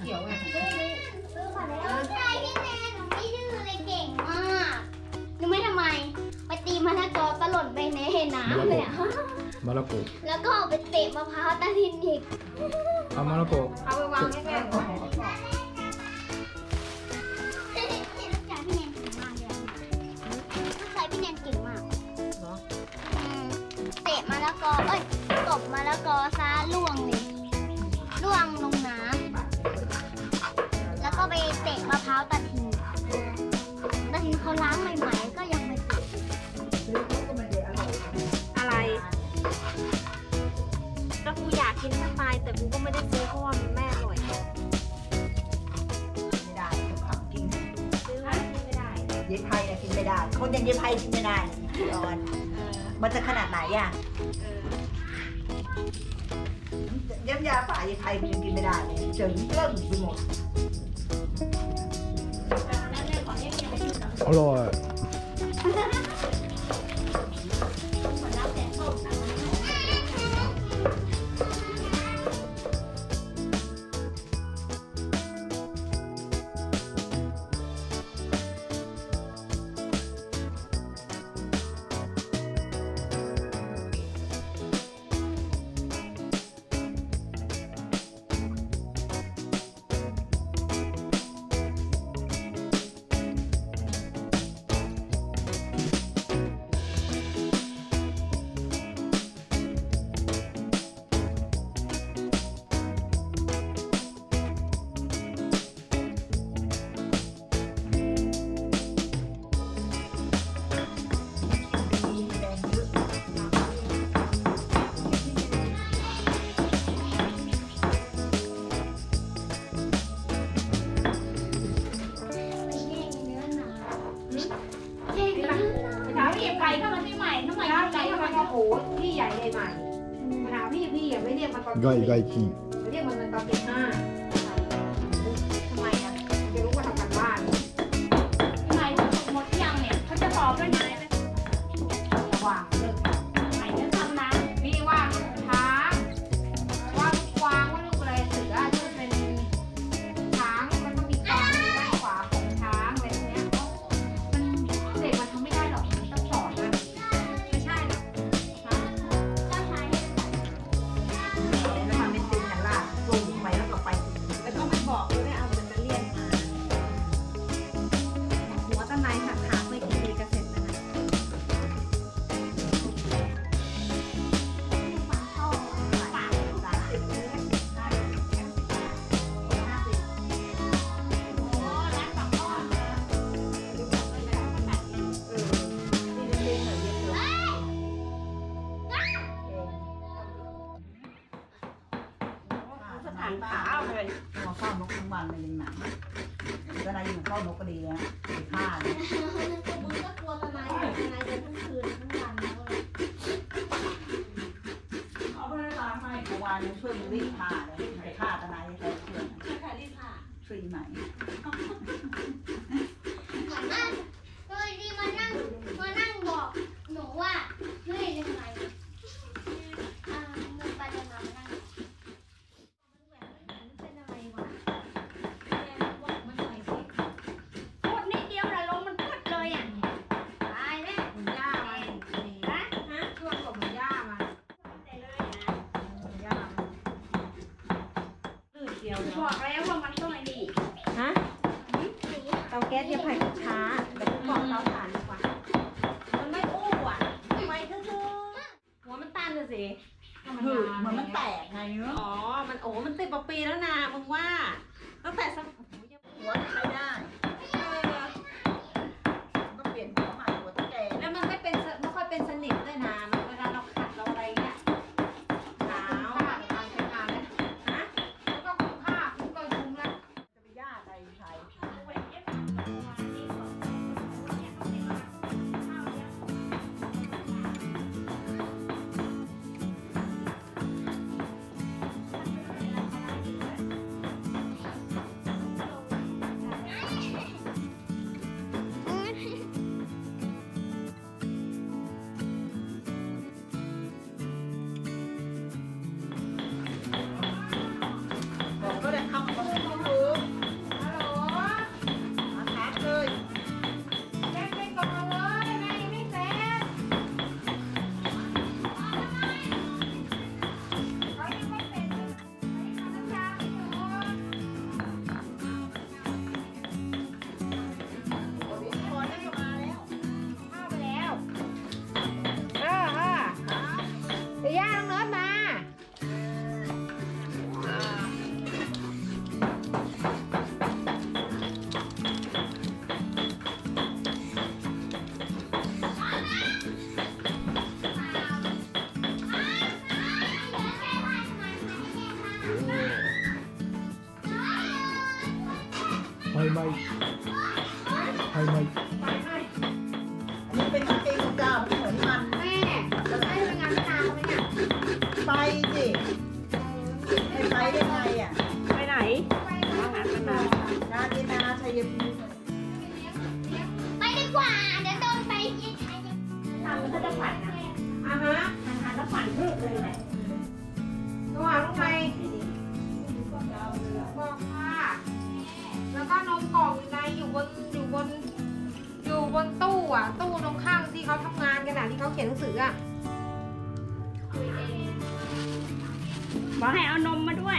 เขียวไงซื้อซื้อก่อนแล้วใช่พี่แมนหนูไม่ดื้อเลยเก่งมากรู้ไหมทำไม ไปตีมะละกอตะหล่นไปในน้ำเลยอะมะละกอแล้วก็เอาไปเตะมะพร้าวตะทินอีกเอามะละกอเอาไปวางแง่ๆก่อนลูกชายพี่แนนเก่งมากเลยลูกชายพี่แนนเก่งมากเนาะอืมเตะมะละกอเอ้ยตบมะละกอซะล่วง ต่กูก็ไม่ได้ซื้อเพราะว่ามันแม่อร่อยไม่ได้ของกินซื้อมากินไม่ได้เย็บไผ่กินไม่ได้คนย่างเย็บไผ่กินไม่ได้ร้อนมันจะขนาดไหนอะเย็บยาฝ่ายเย็บไผ่มันยังกินไม่ได้เลยเจิงเริ่มไปหมดอร่อย พี่พี่อ เฝ้านกทั้งวันเลยหนังก็นายอยู่เฝ้านกก็ดีนะไปฆ่าเนี่ยมึงก็กลัวทำไมทำไมจะทั้งคืนทั้งวันเลยเอาไปให้ร้านให้เมื่อวานนี้ช่วยมึงรีดผ้าเลยไปฆ่าทนายใครเพื่อนใครรีบผ่าฟรีไหม มานั่งโดยที่มานั่งมานั่งบอกหนูว่าเฮ้ยยังไงอ่ามึงไปเดินมานั่งเป็นอะไรวะ พูดนิดเดียวเลยลงมันพุดเลยอะตายแม่ หมุนย่ามาฮะฮะช่วงกับหมุนย่ามาหมุนย่าลื่นเดียว บอกแล้วว่ามันต้องไอ้นี่ฮะเตาแก๊สยังไผ่ช้าเดี๋ยวกูบอกเตาถ่านดีกว่า มันไม่อู้อะทำไมคือหัวมันตันเลยสิหืดเหมือนมันแตกไงเนาะอ๋อ มันโอ้มันติดกว่าปีแล้วนะมึงว่า ตั้งแต่ส ไหมไฟไหมอันนี้เป็นกางเกงกาวเหมือนมันแม่แล้ได้เป็งานทางไหมเนี่ไปสิให้ไปได้ไงอะไปไหนว่างานนานาจินาชัยภูมไปดีกว่าเดี๋ยวโดนไปยิงทำมันก็จะฝันนะอะฮะทำงานแล้วฝันเพิ่มเลยแหละ อะตู้ตรงข้างที่เขาทำงานกันอะที่เขาเขียนหนังสืออะบอกให้เอานมมาด้วย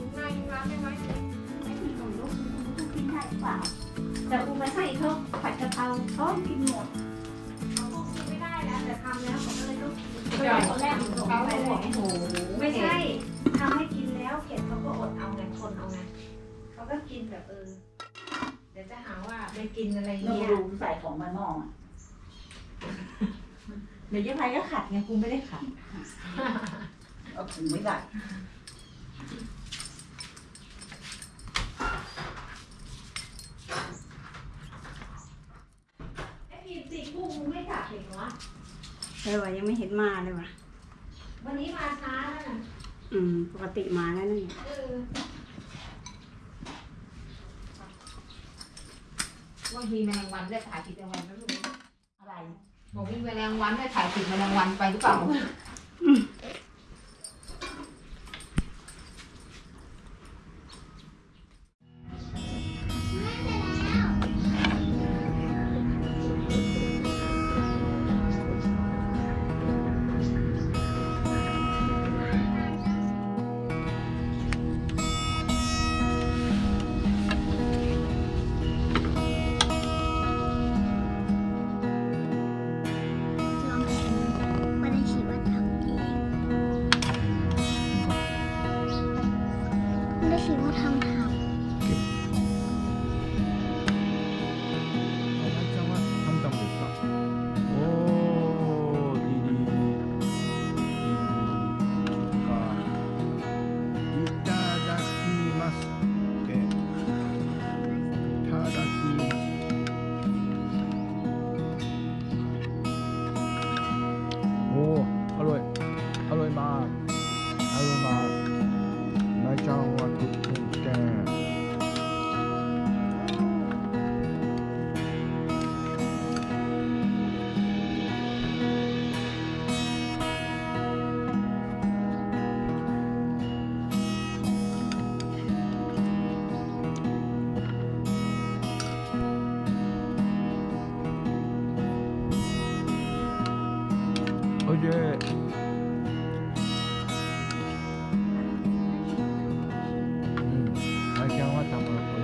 ลุงนายยังรับได้ไหมไม่มีของลูกคุณกินได้หรือเปล่าแต่กูไปให้เขาผัดกะเพราเขากินหมดเขาคงกินไม่ได้แล้วแต่ทำแล้วเขาก็เลยต้องเดี๋ยวตอนแรกผมบอกเขาไปเลยเลยโอ้โหไม่ใช่ เขาก็กินแบบเออ เดี๋ยวจะหาว่าไปกินอะไรน้องเงี้ยดูใส่ของมันนอกอะเดี๋ยวยังไงก็ขัดไงกูไม่ได้ขัดเอาถุงไม่ได้ไอ้พีสีกุ้งมึงไม่กลับเหรอวะเออวะยังไม่เห็นมาเลยวะวันนี้มาช้าแล้วน่ะอืม ปกติมาแล้วนี่เออ ว่ามีแมลงวันด้วยถ่ายติดแมลงวันแล้วลูกอะไรบอกมีแมลงวันด้วยถ่ายติดแมลงวันไปหรือเปล่า おいしい。うん、あいちゃんはたまらお